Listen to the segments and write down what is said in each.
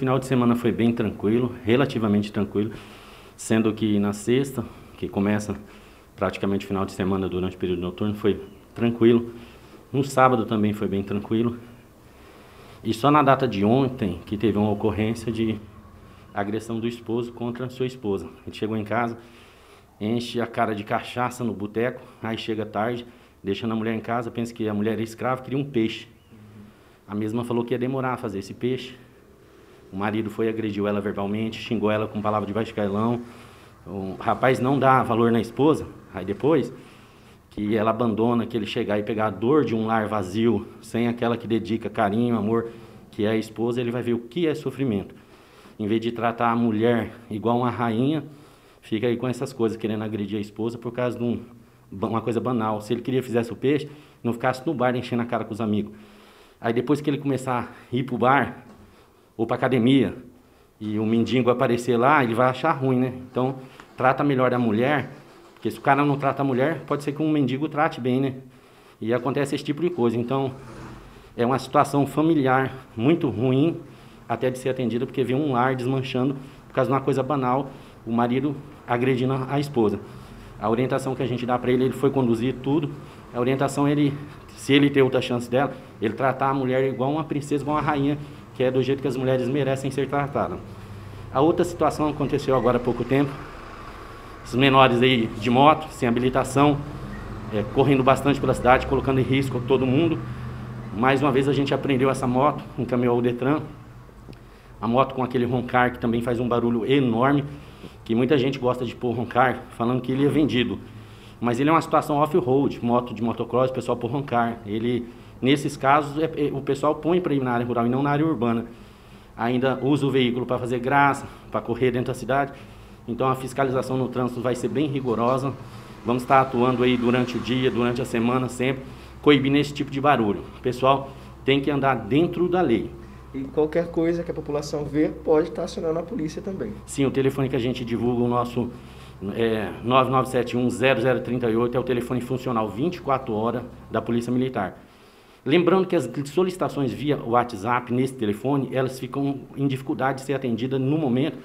final de semana foi bem tranquilo, relativamente tranquilo, sendo que na sexta, que começa praticamente final de semana durante o período noturno, foi tranquilo. No sábado também foi bem tranquilo. E só na data de ontem que teve uma ocorrência de agressão do esposo contra sua esposa. A gente chegou em casa, enche a cara de cachaça no boteco, aí chega tarde, deixando a mulher em casa, pensa que a mulher é escrava, queria um peixe. A mesma falou que ia demorar a fazer esse peixe. O marido foi agrediu ela verbalmente, xingou ela com palavra de baixo calão. O rapaz não dá valor na esposa, aí depois que ela abandona, que ele chegar e pegar a dor de um lar vazio, sem aquela que dedica carinho, amor, que é a esposa, ele vai ver o que é sofrimento. Em vez de tratar a mulher igual uma rainha, fica aí com essas coisas, querendo agredir a esposa por causa de um, uma coisa banal. Se ele queria fizesse o peixe, não ficasse no bar enchendo a cara com os amigos. Aí depois que ele começar a ir pro bar ou pra academia e o mendigo aparecer lá, ele vai achar ruim, né? Então, trata melhor a mulher porque se o cara não trata a mulher, pode ser que um mendigo trate bem, né? E acontece esse tipo de coisa. Então, é uma situação familiar muito ruim até de ser atendida, porque vê um lar desmanchando por causa de uma coisa banal, o marido agredindo a esposa. A orientação que a gente dá para ele, ele foi conduzir tudo. A orientação, ele, se ele ter outra chance dela, ele tratar a mulher igual uma princesa, igual uma rainha, que é do jeito que as mulheres merecem ser tratadas. A outra situação aconteceu agora há pouco tempo, os menores aí de moto, sem habilitação, é, correndo bastante pela cidade, colocando em risco todo mundo. Mais uma vez a gente aprendeu essa moto, encaminhou o Detran. A moto com aquele roncar que também faz um barulho enorme, que muita gente gosta de pôr roncar, falando que ele é vendido. Mas ele é uma situação off-road, moto de motocross, o pessoal pôr roncar. Ele, nesses casos, é, é, o pessoal põe para ir na área rural e não na área urbana. Ainda usa o veículo para fazer graça, para correr dentro da cidade. Então a fiscalização no trânsito vai ser bem rigorosa. Vamos estar atuando aí durante o dia, durante a semana sempre, coibindo esse tipo de barulho. O pessoal tem que andar dentro da lei. E qualquer coisa que a população vê, pode estar acionando a polícia também. Sim, o telefone que a gente divulga, o nosso é, 9971-0038, é o telefone funcional 24 horas da Polícia Militar. Lembrando que as solicitações via WhatsApp nesse telefone, elas ficam em dificuldade de ser atendidas no momento,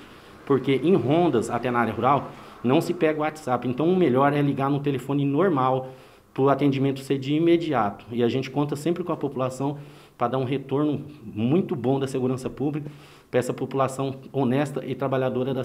porque em rondas, até na área rural, não se pega o WhatsApp. Então, o melhor é ligar no telefone normal para o atendimento ser de imediato. E a gente conta sempre com a população para dar um retorno muito bom da segurança pública para essa população honesta e trabalhadora da